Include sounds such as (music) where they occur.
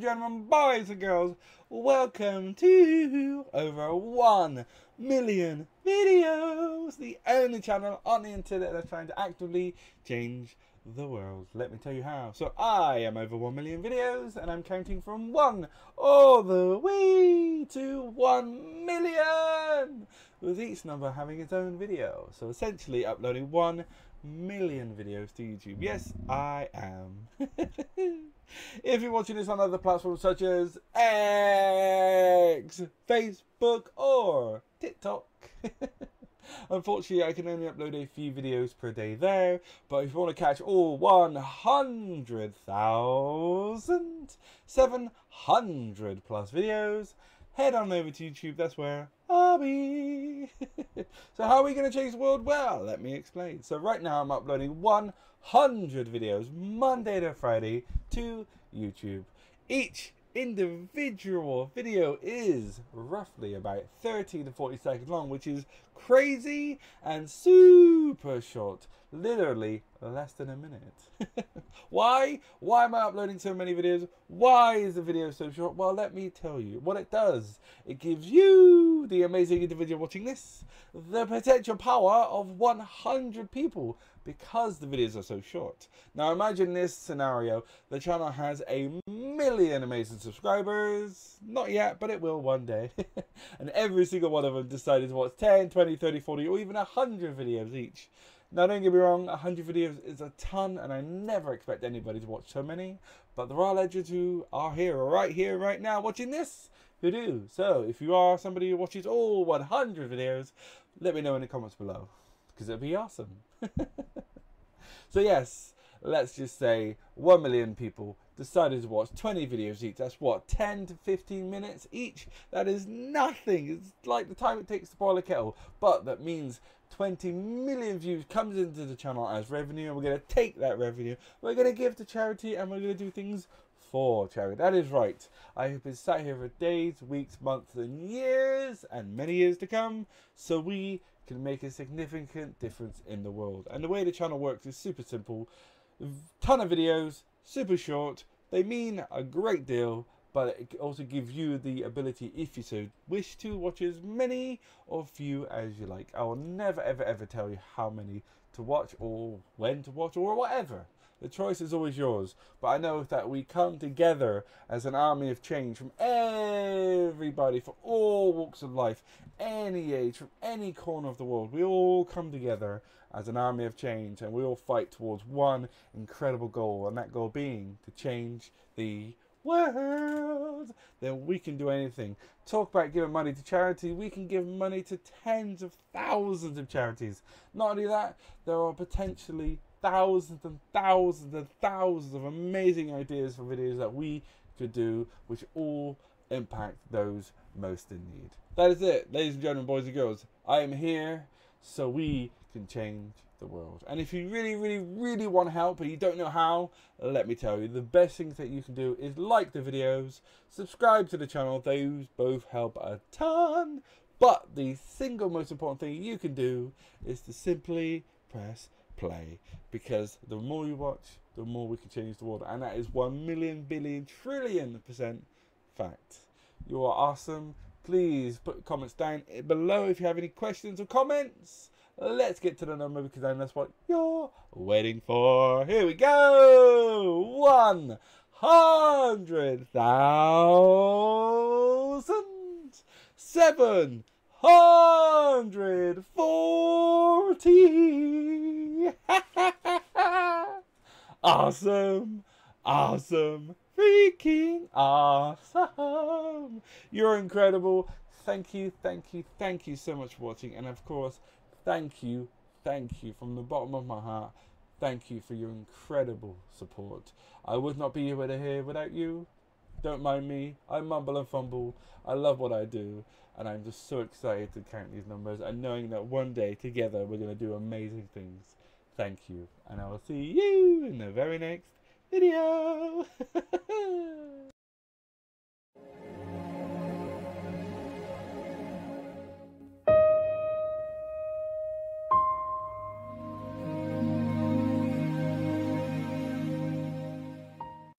gentlemen, boys and girls, welcome to over 1 million videos, the only channel on the internet that's trying to actively change the world. Let me tell you how. So I am over 1 million videos and I'm counting from 1 all the way to 1 million with each number having its own video. So essentially uploading 1 million videos to YouTube. Yes, I am. (laughs) if you're watching this on other platforms such as X, Facebook or TikTok (laughs) Unfortunately, I can only upload a few videos per day there, but if you want to catch all 100,700 plus videos, head on over to YouTube, that's where I'll (laughs) be. so how are we going to change the world? Well, let me explain. So right now I'm uploading 100 videos Monday to Friday to YouTube. Each individual video is roughly about 30 to 40 seconds long, which is crazy and super short. Literally less than a minute. (laughs) Why? Why am I uploading so many videos? Why is the video so short? Well, let me tell you what it does. It gives you, the amazing individual watching this, the potential power of 100 people because the videos are so short. Now imagine this scenario. The channel has a million amazing subscribers. Not yet, but it will one day. (laughs) and every single one of them decided to watch 10, 20, 30, 40, or even 100 videos each. Now, don't get me wrong, 100 videos is a ton, and I never expect anybody to watch so many. But there are legends who are here, right here, right now, watching this, who do. So, if you are somebody who watches all 100 videos, let me know in the comments below, because it'd be awesome. (laughs) so, yes, let's just say 1 million people decided to watch 20 videos each. That's what, 10 to 15 minutes each? That is nothing. It's like the time it takes to boil a kettle. But that means 20 million views comes into the channel as revenue. And we're going to take that revenue. We're going to give to charity and we're going to do things for charity. That is right. I have been sat here for days, weeks, months, and years, and many years to come, so we can make a significant difference in the world. And the way the channel works is super simple A ton of videos, super short. They mean a great deal, but it also gives you the ability, if you so wish to, watch as many or few as you like. I will never, ever, ever tell you how many to watch or when to watch or whatever. The choice is always yours. But I know that we come together as an army of change from everybody, from all walks of life, any age, from any corner of the world. We all come together as an army of change and we all fight towards one incredible goal, and that goal being to change the world, then we can do anything. Talk about giving money to charity, we can give money to tens of thousands of charities. Not only that, there are potentially thousands and thousands and thousands of amazing ideas for videos that we could do, which all impact those most in need. That is it, ladies and gentlemen, boys and girls. I am here so we can change the world. And if you really, really, really want help but you don't know how, let me tell you, the best things that you can do is like the videos, subscribe to the channel, those both help a ton. But the single most important thing you can do is to simply press play because the more you watch, the more we can change the world. And that is 1 million billion trillion percent fact. You are awesome. Please put comments down below if you have any questions or comments. Let's get to the number because then that's what you're waiting for. Here we go. One hundred thousand seven hundred forty. (laughs) awesome. Awesome freaking awesome. You're incredible. Thank you, thank you, thank you so much for watching. And of course, thank you, thank you from the bottom of my heart. Thank you for your incredible support. I would not be able to here without you. Don't mind me. I mumble and fumble. I love what I do. And I'm just so excited to count these numbers and knowing that one day together we're going to do amazing things. Thank you. And I will see you in the very next video. (laughs)